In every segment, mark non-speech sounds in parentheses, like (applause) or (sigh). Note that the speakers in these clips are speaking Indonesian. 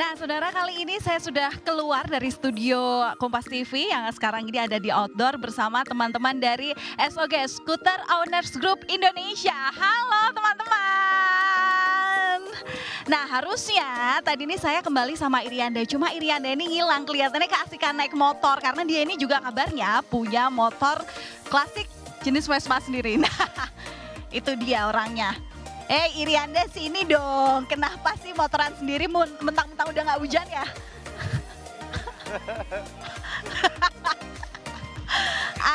Nah, saudara kali ini saya sudah keluar dari studio Kompas TV yang sekarang ini ada di outdoor bersama teman-teman dari SOG Scooter Owners Group Indonesia. Halo teman-teman. Nah, harusnya tadi ini saya kembali sama Irianda. Cuma Irianda ini ngilang kelihatannya keasikan naik motor karena dia ini juga kabarnya punya motor klasik jenis Vespa sendiri. (laughs) Nah, itu dia orangnya. Eh Irianda sini dong, kenapa sih motoran sendiri mentang-mentang udah nggak hujan ya? (laughs)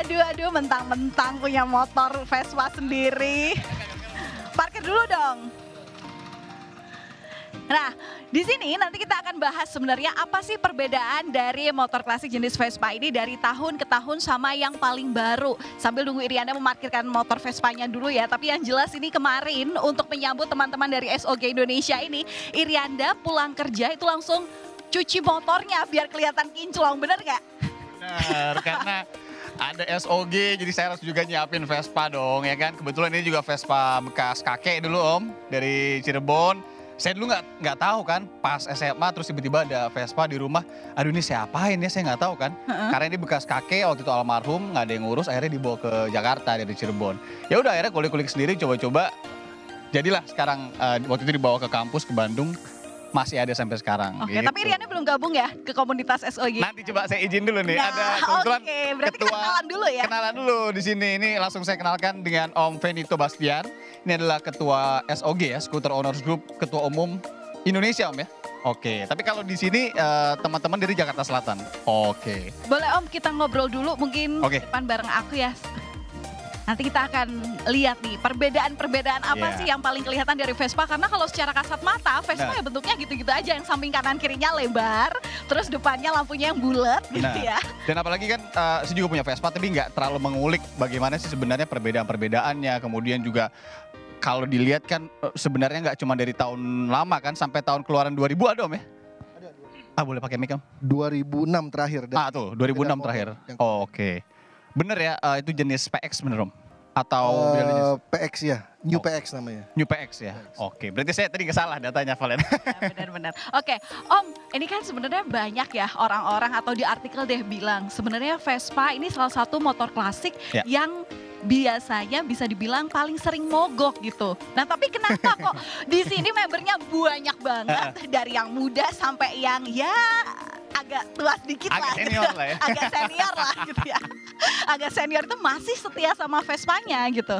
aduh aduh mentang-mentang punya motor Vespa sendiri. Parkir dulu dong. Nah, di sini nanti kita akan bahas sebenarnya apa sih perbedaan dari motor klasik jenis Vespa ini dari tahun ke tahun sama yang paling baru. Sambil nunggu Iriana memarkirkan motor Vespanya dulu ya. Tapi yang jelas ini kemarin untuk menyambut teman-teman dari SOG Indonesia ini, Irianda pulang kerja itu langsung cuci motornya biar kelihatan kinclong, bener nggak? Benar, karena ada SOG jadi saya harus juga nyiapin Vespa dong ya kan. Kebetulan ini juga Vespa bekas kakek dulu Om dari Cirebon. Saya dulu nggak nggak tahu kan pas SMA terus tiba-tiba ada Vespa di rumah. Aduh ini saya apain ya saya nggak tahu kan. Heeh. Karena ini bekas kakek waktu itu almarhum nggak ada yang ngurus akhirnya dibawa ke Jakarta dari Cirebon. Ya udah akhirnya kulik-kulik sendiri coba-coba. Jadilah sekarang eh, waktu itu dibawa ke kampus ke Bandung masih ada sampai sekarang. Oke, gitu. tapi Iriana belum gabung ya ke komunitas SOG. Nanti coba saya izin dulu nih. Nah, ada kebetulan Oke, berarti ketua- kenalan dulu ya. Kenalan dulu di sini. Ini langsung saya kenalkan dengan Om Venito Bastian. Ini adalah ketua SOG ya, Scooter Owners Group, ketua umum Indonesia Om ya. Oke, tapi kalau di sini eh, teman-teman dari Jakarta Selatan. Oke. Boleh Om kita ngobrol dulu mungkin Oke. depan bareng aku ya. Nanti kita akan lihat nih perbedaan-perbedaan apa Iya. sih yang paling kelihatan dari Vespa karena kalau secara kasat mata Vespa Nah. ya bentuknya gitu-gitu aja yang samping kanan kirinya lebar, terus depannya lampunya yang bulat gitu Nah. ya. Dan apalagi kan eh, saya juga punya Vespa tapi nggak terlalu mengulik bagaimana sih sebenarnya perbedaan-perbedaannya. Kemudian juga kalau dilihat kan eh, sebenarnya nggak cuma dari tahun lama kan sampai tahun keluaran 2000 ada Om ya? Ah boleh pakai mic Om? 2006 terakhir. dan Ah tuh 2006 motor terakhir. Oh, Oke. Bener ya eh, itu jenis PX bener Om? Atau jenis? Eh, PX ya, New Oh. PX namanya. New PX ya? Oke, berarti saya tadi kesalah datanya Valen. (laughs) Ya, benar-benar. Oke, Om, ini kan sebenarnya banyak ya orang-orang atau di artikel deh bilang sebenarnya Vespa ini salah satu motor klasik Ya. yang biasanya bisa dibilang paling sering mogok gitu. Nah, tapi kenapa kok di sini membernya banyak banget (laughs) dari yang muda sampai yang ya agak tua sedikit Agak lah. senior gitu. lah ya. (laughs) Agak senior lah (laughs) gitu ya. Agak senior itu masih setia sama Vespanya gitu.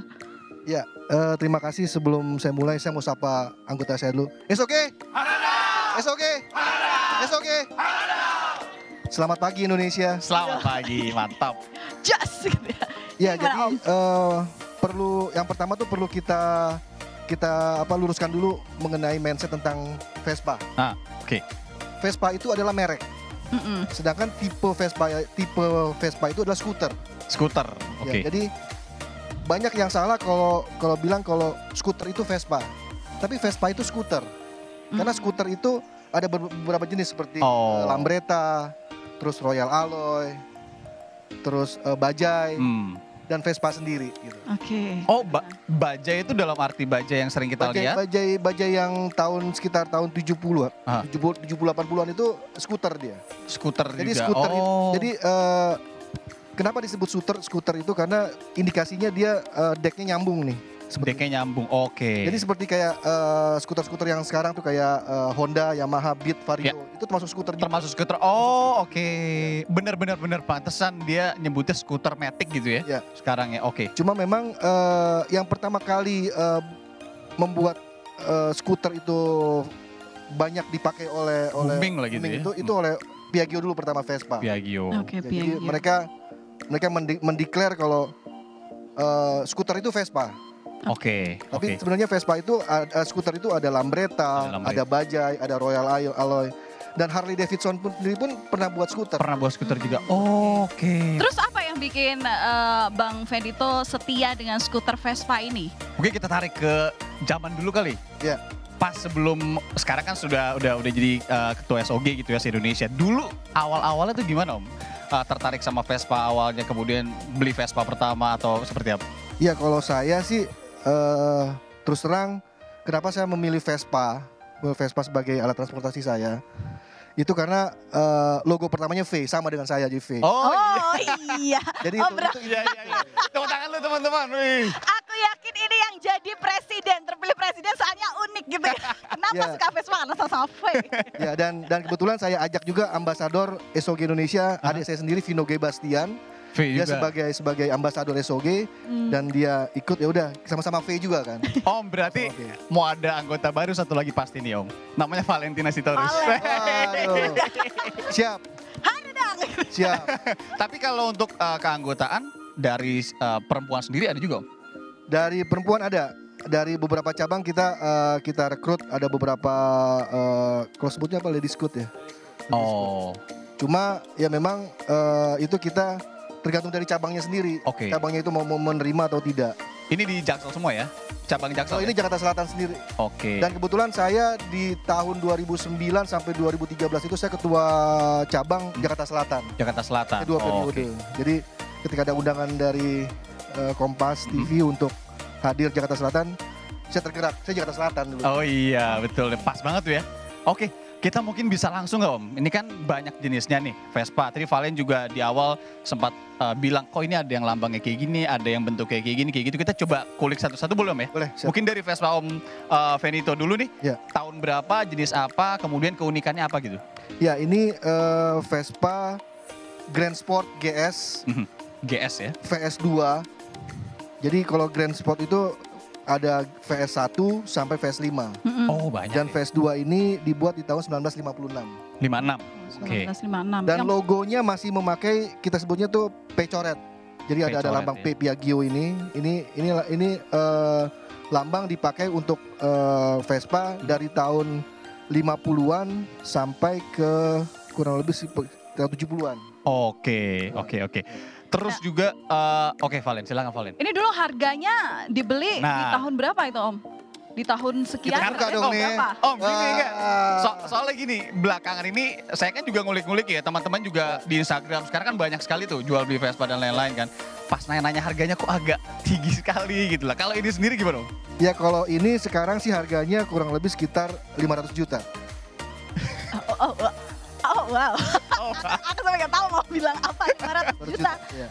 Ya, eh, terima kasih sebelum saya mulai saya mau sapa anggota saya dulu. Es oke? Es oke? Es oke? Selamat pagi Indonesia. Selamat pagi, mantap. Just gitu ya. Ya, Gimana, jadi Om? eh, perlu yang pertama tuh perlu kita kita apa luruskan dulu mengenai mindset tentang Vespa. Ah, oke. Vespa itu adalah merek, Mm-mm. sedangkan tipe Vespa tipe Vespa itu adalah skuter. Skuter, oke. Ya, jadi banyak yang salah kalau kalau bilang kalau skuter itu Vespa. Tapi Vespa itu skuter. Karena Mm. skuter itu ada ber- beberapa jenis seperti Oh. eh, Lambretta, terus Royal Alloy, terus eh, Bajaj Hmm. Dan Vespa sendiri gitu. Oke. Oh, ba bajai itu dalam arti bajai yang sering kita Bajaj, lihat? Bajaj, Bajaj yang tahun sekitar tahun 70-an, Ah. 70 70 80-an itu skuter dia. Skuter Jadi juga. skuter itu, oh. jadi eh, kenapa disebut skuter skuter itu karena indikasinya dia eh, decknya nyambung nih. Seperti deknya nyambung. Oke. Jadi seperti kayak eh, skuter-skuter yang sekarang tuh kayak eh, Honda, Yamaha, Beat, Vario, itu termasuk skuter juga. termasuk skuter. Oh, oke. Bener bener bener pantesan dia nyebutnya skuter matic gitu ya. Ya. Sekarang ya. Oke. Cuma memang eh, yang pertama kali eh, membuat eh, skuter itu banyak dipakai oleh oleh Booming lah gitu booming ya. itu itu oleh Piaggio dulu pertama Vespa. Piaggio. Oke, Ya, jadi Piaggio. mereka mereka mendeklar kalau eh, skuter itu Vespa. Oke. Tapi Oke. sebenarnya Vespa itu ada skuter itu ada Lambretta, Ada Lambretta. ada Bajaj, ada Royal Alloy- Alloy. Dan Harley Davidson pun sendiri pun pernah buat skuter. Pernah bawa skuter juga. Oh, Oke. Terus apa yang bikin eh, Bang Fedito setia dengan skuter Vespa ini? Mungkin kita tarik ke zaman dulu kali. Ya. Pas sebelum sekarang kan sudah udah udah jadi uh, ketua SOG gitu ya se Indonesia. Dulu awal-awalnya tuh gimana Om? Uh, tertarik sama Vespa awalnya kemudian beli Vespa pertama atau seperti apa? Iya kalau saya sih eh terus terang kenapa saya memilih Vespa Vespa sebagai alat transportasi saya. Itu karena eh, logo pertamanya V sama dengan saya jadi V. Oh, iya. Oh iya. (laughs) Jadi Oh, itu, itu- Iya, iya, iya. Tepuk tangan lu teman-teman. Aku yakin ini yang jadi presiden, terpilih presiden soalnya unik gitu ya. (laughs) Kenapa Ya. suka Vespa? Karena sama V. (laughs) ya dan dan kebetulan saya ajak juga ambasador SOG Indonesia, adik saya sendiri Vino G Bastian. V Dia juga. sebagai sebagai ambasador SOG Hmm. dan dia ikut ya udah sama-sama V juga kan. (laughs) Om berarti Oke. mau ada anggota baru satu lagi pasti nih Om. Namanya Valentina Sitorus. Valen. (laughs) Waduh. Siap. Siap. (laughs) Tapi kalau untuk eh, keanggotaan dari eh, perempuan sendiri ada juga Om? Dari perempuan ada. Dari beberapa cabang kita eh, kita rekrut ada beberapa kalau sebutnya apa ladies scout ya. Oh, Cuma ya memang eh, itu kita tergantung dari cabangnya sendiri. oke. Cabangnya itu mau, mau menerima atau tidak. Ini di Jaksel semua ya? Cabang Jaksel ya? ini Jakarta Selatan sendiri. Oke. Dan kebetulan saya di tahun 2009 sampai 2013 itu saya ketua cabang Jakarta Selatan. Jakarta Selatan. Kedua Oh, periode. oke. Jadi ketika ada undangan dari eh, Kompas. TV untuk hadir Jakarta Selatan, saya tergerak. Saya Jakarta Selatan dulu. Oh iya, betul. Pas banget tuh ya. Oke, kita mungkin bisa langsung nggak Om? Ini kan banyak jenisnya nih, Vespa. Tadi Valen juga di awal sempat eh, bilang, kok ini ada yang lambangnya kayak gini, ada yang bentuknya kayak gini, kayak gitu. Kita coba kulik satu-satu belum ya? Boleh. siap. Mungkin dari Vespa Om eh, Venito dulu nih. Ya. Tahun berapa, jenis apa, kemudian keunikannya apa gitu? Ya ini eh, Vespa Grand Sport GS GS ya? VS2. Jadi kalau Grand Sport itu ada VS1 sampai VS5. Mm-mm. Oh banyak Dan ya? VS2 ini dibuat di tahun 1956. 56. Oke. 1956. Dan logonya masih memakai kita sebutnya tuh P coret. Jadi ada ada lambang ya. P Piaggio ini. Ini ini ini eh, lambang dipakai untuk eh, Vespa Hmm. dari tahun 50-an sampai ke kurang lebih tahun 70-an. Oke, oke, oke. Terus Nah. juga, eh, oke Valen, silakan Valen. Ini dulu harganya dibeli di Nah. tahun berapa itu Om? Di tahun sekian? Kita buka dong nih. berapa? Om, gini enggak? So- soalnya gini, belakangan ini saya kan juga ngulik-ngulik ya, teman-teman juga di Instagram. Sekarang kan banyak sekali tuh jual beli Vespa dan lain-lain kan. Pas nanya-nanya harganya kok agak tinggi sekali gitu lah. Kalau ini sendiri gimana Om? Ya kalau ini sekarang sih harganya kurang lebih sekitar 500 juta. Oh, oh, oh. Wow. Oh, (laughs) Aku sampai gak tahu mau bilang apa. 500 juta. Ya.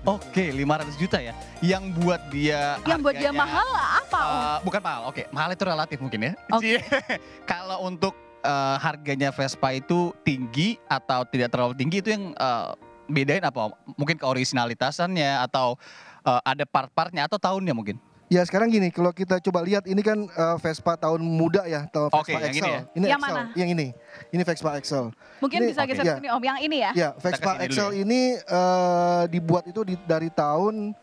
Oke, 500 juta ya. Yang buat dia Yang buat dia mahal apa Om? eh, bukan mahal, oke. Mahal itu relatif mungkin ya. Cie. (laughs) Kalau untuk eh, harganya Vespa itu tinggi atau tidak terlalu tinggi itu yang eh, bedain apa? Mungkin keoriginalitasannya atau eh, ada part-partnya atau tahunnya mungkin? Ya sekarang gini, kalau kita coba lihat ini kan eh, Vespa tahun muda ya, tahun Vespa yang Excel. ini ya? Ini Yang Excel, mana? yang ini. Ini Vespa Excel. Mungkin ini- bisa geser Ya. sini Om. Yang ini ya? Ya, Vespa Excel ya. ini eh, dibuat itu di- dari tahun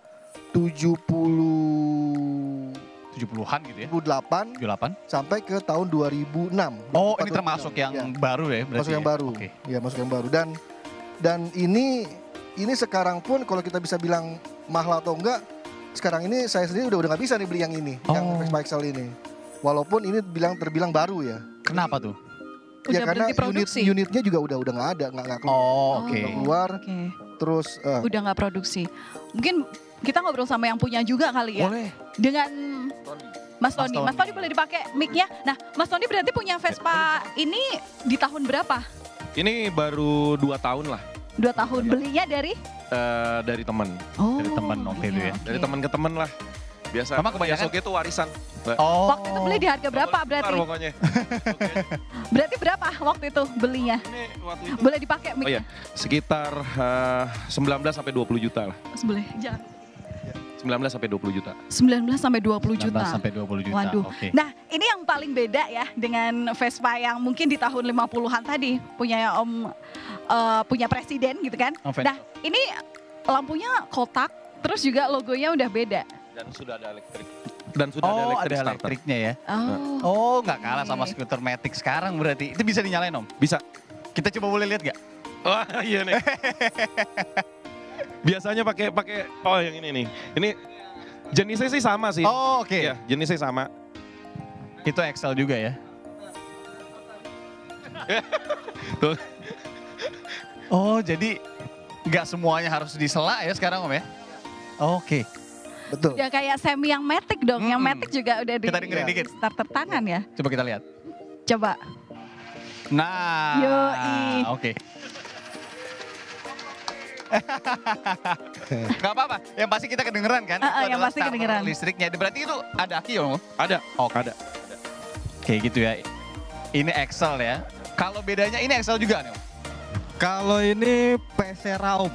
70 70-an gitu ya? 78 78? sampai ke tahun 2006. Oh, ini 2004, termasuk 2006. yang Ya, baru ya berarti masuk yang ya? baru. Oke. Ya, masuk yang baru dan dan ini ini sekarang pun kalau kita bisa bilang mahal atau enggak, sekarang ini saya sendiri udah udah nggak bisa nih beli yang ini, yang Oh. Vespa Excel ini. Walaupun ini bilang terbilang baru ya. Kenapa tuh? Udah ya karena berhenti unit unitnya juga udah udah nggak ada, nggak nggak keluar. Oh, oke. Nggak keluar. Oke. Terus eh, Udah nggak produksi. Mungkin kita ngobrol sama yang punya juga kali ya. Boleh. Dengan Mas Mas Tony. Tony. Mas Tony boleh dipakai mic-nya. Nah, Mas Tony berarti punya Vespa ini di tahun berapa? Ini baru dua tahun lah Dua tahun. Belinya dari? eh, dari teman, Oh, Dari teman, oke itu ya. oke. dari teman ke teman lah. Biasa. Memang kebanyakan- SOG itu warisan. Oh. Waktu itu beli di harga berapa berarti? pokoknya. Oke. (laughs) Berarti berapa waktu itu belinya? Ini waktu itu Boleh dipakai Oh iya, sekitar eh, 19 sampai 20 juta lah. Boleh. Jangan. 19 sampai 20 juta. 19 sampai 20 19 juta. sampai 20 juta. Waduh. Oke. Nah, ini yang paling beda ya dengan Vespa yang mungkin di tahun 50-an tadi punya Om eh, punya presiden gitu kan. Oh, Nah, ini lampunya kotak terus juga logonya udah beda. Dan sudah ada elektrik. Dan sudah ada Oh, elektrik ada elektriknya ya. Oh. Oh, nggak kalah sama skuter Matic sekarang berarti. Itu bisa dinyalain, Om? Bisa. Kita coba boleh lihat nggak? Wah, iya nih. (laughs) Biasanya pakai pakai oh yang ini nih. Ini jenisnya sih sama sih. Oh, oke. Iya, jenisnya sama. Itu Excel juga ya. (laughs) Tuh. Oh, jadi nggak semuanya harus disela ya sekarang, Om ya? Oke. betul. Udah kayak semi yang Matic dong. Yang Hmm. Matic juga udah di Kita dengerin dikit. starter tangan ya. Coba kita lihat. Coba. Nah, Yoi. oke. (laughs) Gak apa-apa, yang pasti kita kedengeran kan? Ah, Itu yang pasti kedengeran. Listriknya, berarti itu ada aki ya? Om? Ada. Oh, Ada. Kayak gitu ya. Ini Excel ya. Kalau bedanya ini Excel juga nih. Om? Kalau ini Era Om.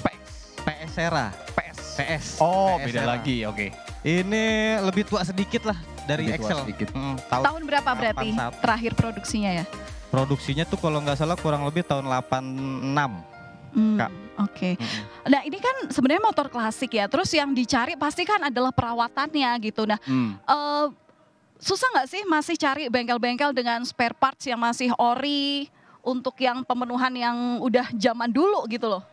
PS. PS Era. PS. PS. Oh, PS beda lagi, oke. Ini lebih tua sedikit lah dari Lebih tua Excel. sedikit. Mm, tahun, Tahun berapa berarti 81. terakhir produksinya ya? produksinya tuh kalau nggak salah kurang lebih tahun 86. Hmm, Kak. Oke. Mm-mm. Nah ini kan sebenarnya motor klasik ya. Terus yang dicari pasti kan adalah perawatannya gitu. Nah Hmm. eh, susah nggak sih masih cari bengkel-bengkel dengan spare parts yang masih ori untuk yang pemenuhan yang udah zaman dulu gitu loh?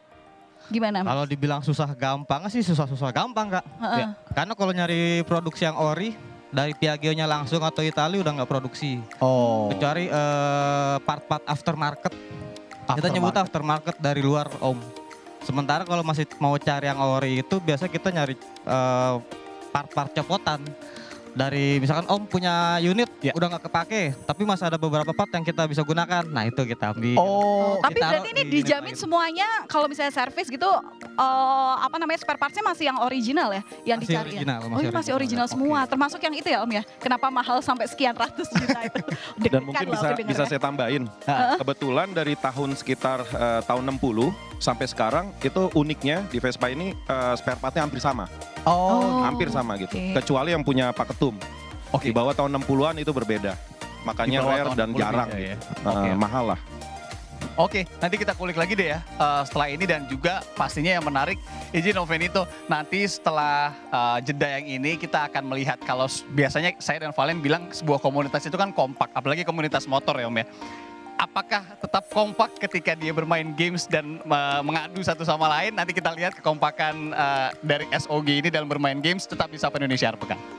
Gimana? Mas? Kalau dibilang susah gampang sih susah-susah gampang kak. Heeh. Ya, Karena kalau nyari produksi yang ori dari Piaggio-nya langsung atau Itali udah nggak produksi. Oh. Kecuali eh, part-part aftermarket. Kita nyebut aftermarket dari luar om. Sementara kalau masih mau cari yang ori itu biasa kita nyari eh, part-part copotan. Dari misalkan om punya unit Ya. udah nggak kepake, tapi masih ada beberapa part yang kita bisa gunakan. Nah itu kita ambil. Oh, Tapi ditaruh berarti ini dijamin lain. semuanya kalau misalnya servis gitu eh, apa namanya spare partsnya masih yang original ya yang Masih dicari original, ya? masih oh ini masih original. original semua termasuk yang itu ya Om ya. Kenapa mahal sampai sekian ratus juta itu? (laughs) Dan mungkin loh bisa dengernya. bisa saya tambahin. Ah. Kebetulan dari tahun sekitar eh, tahun 60 sampai sekarang itu uniknya di Vespa ini eh, spare partnya hampir sama, Oh. hampir sama gitu. oke. Kecuali yang punya Pak Ketum. Oke. Di bawah tahun 60-an itu berbeda. Makanya rare dan 60 jarang beda gitu. ya. Eh, Oke. mahal lah. Oke, nanti kita kulik lagi deh ya eh, setelah ini dan juga pastinya yang menarik izin Novenito nanti setelah eh, jeda yang ini kita akan melihat kalau biasanya saya dan Valen bilang sebuah komunitas itu kan kompak, apalagi komunitas motor ya Om ya. Apakah tetap kompak ketika dia bermain games dan eh, mengadu satu sama lain? Nanti kita lihat kekompakan eh, dari SOG ini dalam bermain games tetap di Sapa Indonesia Akhir Pekan.